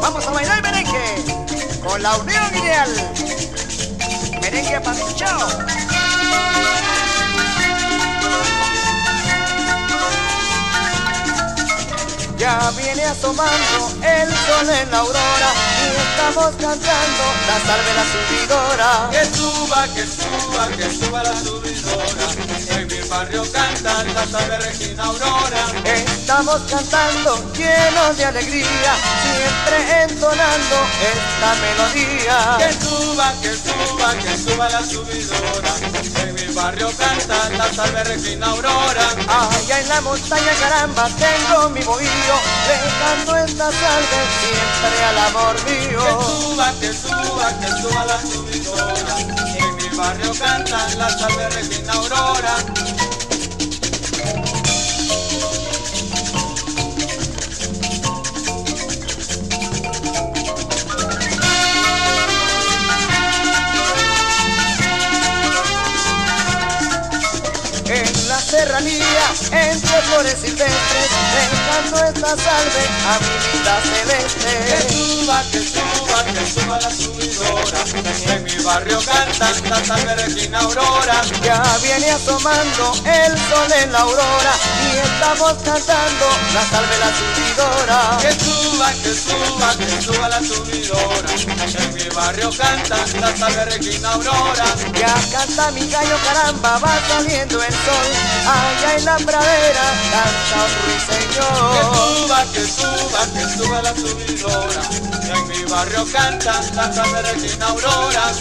Vamos a bailar merengue con la unión ideal. Merengue papichao. Ya viene asomando el sol en la aurora y estamos cantando la salve la subidora. Que suba, que suba, que suba la subidora. En mi barrio canta la salve Regina Aurora. Estamos cantando llenos de alegría, siempre entonando esta melodía. Que suba, que suba, que suba la subidora. En mi barrio canta la salve Regina Aurora. Allá en la montaña caramba tengo mi bohío, dejando esta salve siempre al amor mío. Que suba, que suba, que suba la subidora. En mi barrio canta la salve Regina Aurora. La serranía, entre flores silvestres, dejando esta salve a mi vida Que celeste. suba, que suba, que suba la subidora. En mi barrio canta la Regina Aurora. Ya viene asomando el sol en la aurora y estamos cantando la salve la subidora. Que suba, que suba, que suba la subidora. En mi barrio canta la salve Regina Aurora. Ya canta mi gallo caramba, va saliendo el sol, allá en la pradera canta un Que ruiseñor. suba, que suba, que suba la subidora. En mi barrio canta la salve Regina Aurora.